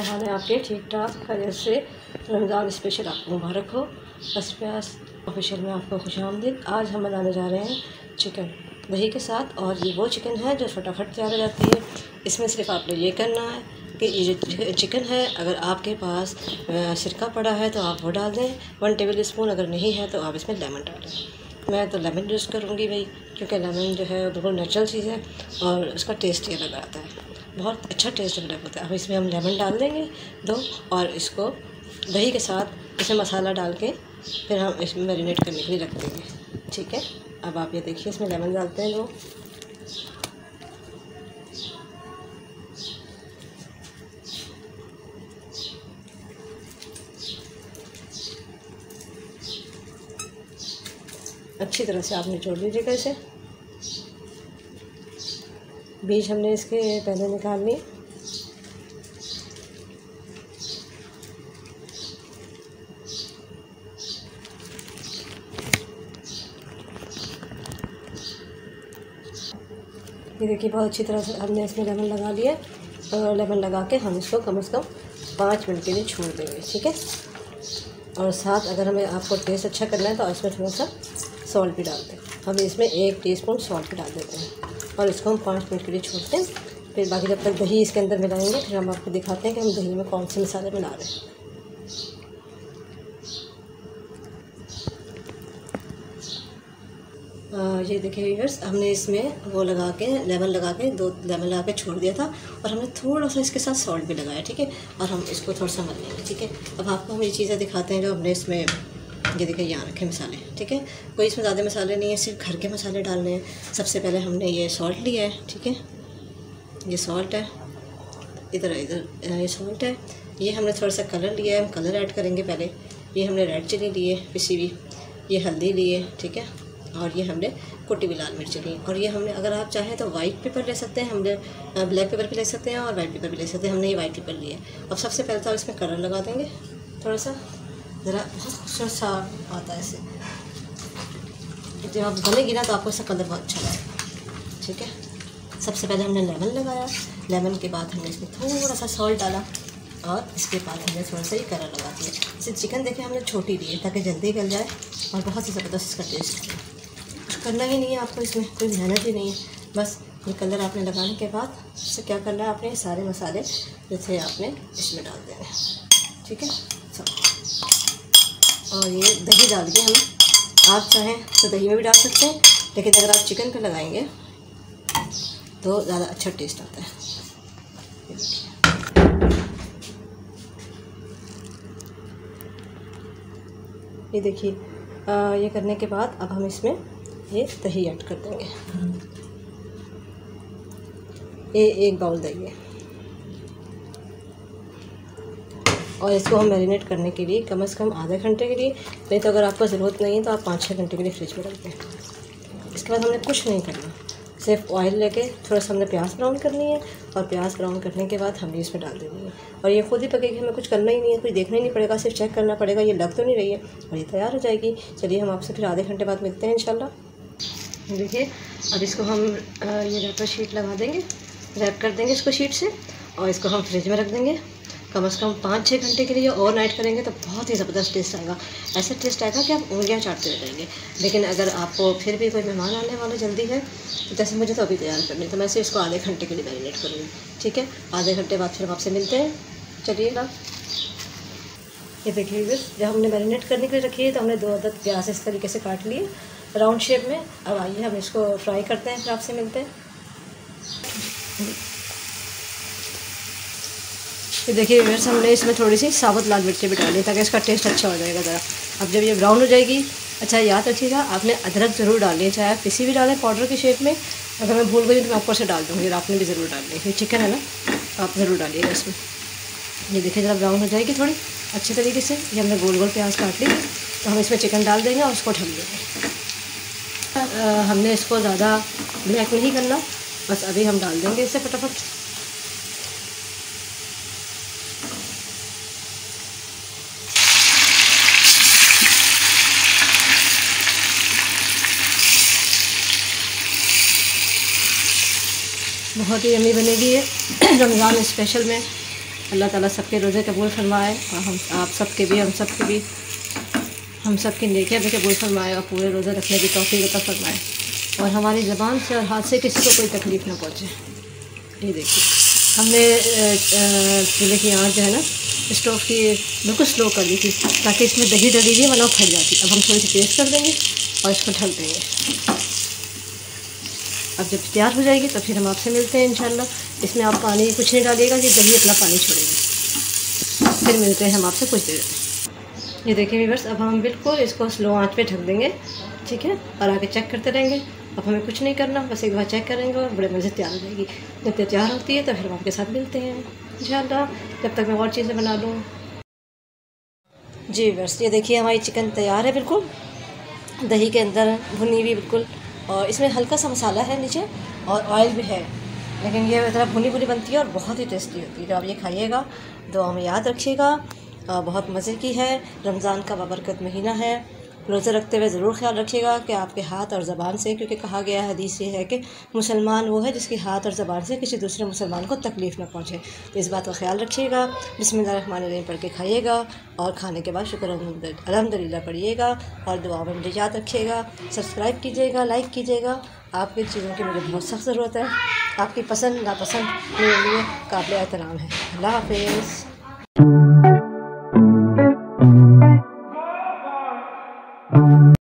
हाल है आपके ठीक ठाक खैर से। रमज़ान स्पेशल आपको मुबारक हो। बस प्यास ऑफिशियल में आपको खुश आमदीद। आज हम बनाने जा रहे हैं चिकन दही के साथ। और ये वो चिकन है जो फटाफट तैयार हो जाती है। इसमें सिर्फ़ आपने ये करना है कि ये चिकन है, अगर आपके पास सिरका पड़ा है तो आप वो डाल दें। वन टेबल स्पून अगर नहीं है तो आप इसमें लेमन डालें मैं तो लेमन यूज़ करूँगी भाई, क्योंकि लेमन जो है बिल्कुल नेचुरल चीज़ है और उसका टेस्ट ही अलग आता है। बहुत अच्छा टेस्ट डेवलप होता है। अब इसमें हम लेमन डाल देंगे दो और इसको दही के साथ इसमें मसाला डाल के फिर हम इसमें मैरिनेट करने के लिए रख देंगे। ठीक है? अब आप ये देखिए, इसमें लेमन डालते हैं दो। अच्छी तरह से आप निचोड़ लीजिएगा इसे। बीज हमने इसके पहले निकाल लिए। ये देखिए, बहुत अच्छी तरह से हमने इसमें लेमन लगा लिया और लेमन लगा के हम इसको कम से कम पाँच मिनट के लिए छोड़ देंगे, ठीक है? और साथ अगर हमें आपको टेस्ट अच्छा करना है तो इसमें थोड़ा सा सॉल्ट भी डालते दें हम इसमें एक टीस्पून सॉल्ट भी डाल देते हैं और इसको हम पाँच मिनट के लिए छोड़ते हैं। फिर बाकी जब तक दही इसके अंदर मिलाएँगे, फिर हम आपको दिखाते हैं कि हम दही में कौन से मसाले मिला रहे हैं। ये देखिए व्यूअर्स हमने इसमें वो लगा के, लेमन लगा के, दो लेमन लगा के छोड़ दिया था और हमने थोड़ा सा इसके साथ सॉल्ट भी लगाया, ठीक है? और हम इसको थोड़ा सा मल लेंगे ठीक है? अब आपको हम ये चीज़ें दिखाते हैं जो हमने इसमें ये देखिए, यहाँ रखे मसाले, ठीक है? कोई इसमें ज़्यादा मसाले नहीं है, सिर्फ़ घर के मसाले डालने हैं। सबसे पहले हमने ये सॉल्ट लिया है, ठीक है? ये सॉल्ट है, इधर इधर ये सॉल्ट है। ये हमने थोड़ा सा कलर लिया है, हम कलर ऐड करेंगे पहले। ये हमने रेड चिली लिए पिसी हुई ये हल्दी लिए ठीक है? और ये हमने कुटी हुई लाल मिर्च ली। और ये हमने, अगर आप चाहें तो वाइट पेपर ले सकते हैं, हमने ब्लैक पेपर भी ले सकते हैं और वाइट पेपर भी ले सकते हैं, हमने ये वाइट पेपर लिया अब सबसे पहले तो इसमें कलर लगा देंगे थोड़ा सा ज़रा खूबसूरत सा आता है इसे जब आप गलेगी ना तो आपको इसका कलर बहुत अच्छा लगेगा। ठीक है? सबसे पहले हमने लेमन लगाया। लेमन के बाद हमने इसमें थोड़ा सा सॉल्ट डाला और इसके बाद हमने थोड़ा सा ही कलर लगा दिया। इसे चिकन देखे हमने छोटी दी है ताकि जल्दी गल जाए और बहुत ही ज़बरदस्त इसका टेस्ट कुछ करना ही नहीं है आपको इसमें, कोई मेहनत ही नहीं है। बस ये कलर आपने लगाने के बाद इससे क्या करना है आपने सारे मसाले जैसे आपने इसमें डाल देने ठीक है? और ये दही डाल के हम। आप चाहें तो दही में भी डाल सकते हैं, लेकिन अगर आप चिकन पे लगाएँगे तो ज़्यादा अच्छा टेस्ट आता है। ये देखिए ये करने के बाद अब हम इसमें ये दही ऐड कर देंगे। ये एक बाउल दही है। और इसको हम मैरिनेट करने के लिए कम से कम आधे घंटे के लिए, नहीं तो अगर आपको ज़रूरत नहीं है तो आप पाँच छः घंटे के लिए फ्रिज में रख दें। इसके बाद हमने कुछ नहीं करना, सिर्फ़ ऑयल लेके थोड़ा सा हमने प्याज ब्राउन करनी है और प्याज ब्राउन करने के बाद हमने इसमें डाल देनी है। और ये खुद ही पकेगी हमें कुछ करना ही नहीं है कुछ देखना ही नहीं पड़ेगा, सिर्फ़ चेक करना पड़ेगा, ये लग तो नहीं रही है और ये तैयार हो जाएगी। चलिए हम आपसे फिर आधे घंटे बाद मिलते हैं इंशाल्लाह। देखिए, अब इसको हम ये रैपर शीट लगा देंगे रैप कर देंगे इसको शीट से और इसको हम फ्रिज में रख देंगे। कम से कम पाँच छः घंटे के लिए ओवर नाइट करेंगे तो बहुत ही ज़बरदस्त टेस्ट आएगा। ऐसा टेस्ट आएगा कि आप उंगलियाँ चाटते रह जाएँगे। लेकिन अगर आपको फिर भी कोई मेहमान आने वाला जल्दी है तो जैसे मुझे तो अभी तैयार करनी तो मैं से इसको आधे घंटे के लिए मैरिनेट करूँगी। ठीक है? आधे घंटे बाद फिर हम आपसे मिलते हैं। चलिएगा। ये देखिए जब हमने मैरिनेट करने के लिए रखी है तो हमने दो अदद प्याज इस तरीके से काट लिए राउंड शेप में। अब आइए हम इसको फ्राई करते हैं, फिर आपसे मिलते हैं। ये देखिए व्यूअर्स हमने इसमें थोड़ी सी साबुत लाल मिर्ची भी डाली ताकि इसका टेस्ट अच्छा हो जाएगा ज़रा। अब जब ये ब्राउन हो जाएगी अच्छा याद रखिएगा, आपने अदरक ज़रूर डालनी चाहे आप किसी भी डालें पाउडर की शेप में। अगर मैं भूल गई तो मैं ऊपर से डाल दूँगी, और आपने भी ज़रूर डालनी है। चिकन है ना? आप ज़रूर डालिएगा इसमें। ये देखिए, ज़रा ब्राउन हो जाएगी थोड़ी, अच्छे तरीके से। ये हमने गोल गोल प्याज काट ली तो हम इसमें चिकन डाल देंगे और उसको ढक देंगे। हमने इसको ज़्यादा ब्लैक नहीं करना, बस अभी हम डाल देंगे इसे फटाफट। बहुत ही अमी बनेगी ये, रमज़ान स्पेशल में। अल्लाह ताला सबके रोज़े कबूल फरमाए और हम, आप सबके भी, हम सबके भी, हम सब की नेकियाँ भी कबूल फरमाए और पूरे रोज़े रखने की तोफ़ी अता फरमाए। और हमारी ज़बान से और हाथ से किसी को कोई तकलीफ़ ना पहुँचे। ये देखिए, हमने चूल्हे की आँच जो है ना, स्टोव की, बिल्कुल स्लो कर दी थी, ताकि इसमें दही डली हुई वरना फट जाती। अब हम थोड़ी सी पेस्ट कर देंगे और इसको ढक देंगे। अब जब तैयार हो जाएगी तो फिर हम आपसे मिलते हैं इंशाल्लाह। इसमें आप पानी कुछ नहीं डालिएगा कि दही अपना पानी छोड़ेगी। फिर मिलते हैं हम आपसे कुछ देर ये देखिए वीवर्स अब हम बिल्कुल इसको स्लो आँच पे ढक देंगे, ठीक है? और आगे चेक करते रहेंगे। अब हमें कुछ नहीं करना, बस एक बार चेक करेंगे और बड़े मज़े तैयार हो जाएगी। जब तैयार होती है तो फिर हम आपके साथ मिलते हैं इन जब तक मैं और चीज़ें बना लूँ। जी बस ये देखिए हमारी चिकन तैयार है बिल्कुल। दही के अंदर भुनी हुई बिल्कुल। और इसमें हल्का सा मसाला है नीचे और ऑयल भी है। लेकिन ये ज़रा भुनी भुनी बनती है और बहुत ही टेस्टी होती है। तो आप ये खाइएगा, दुआ में याद रखिएगा। बहुत मज़े की है। रमज़ान का बबरकत महीना है। रोज़े रखते हुए ज़रूर ख्याल रखिएगा कि आपके हाथ और ज़बान से, क्योंकि कहा गया हदीस ये है कि मुसलमान वो है जिसके हाथ और ज़बान से किसी दूसरे मुसलमान को तकलीफ़ ना पहुँचे। तो इस बात का ख्याल रखिएगा। बिस्मिल्लाह पढ़ के खाइएगा और खाने के बाद शुक्र अलहमदिल्ला पढ़िएगा और दुआ में मुझे याद रखिएगा। सब्सक्राइब कीजिएगा, लाइक कीजिएगा। आपकी चीज़ों की मुझे बहुत सख्त ज़रूरत है। आपकी पसंद, नापसंद मेरे लिए काबिल एहतराम है। अल्लाह हाफिज़।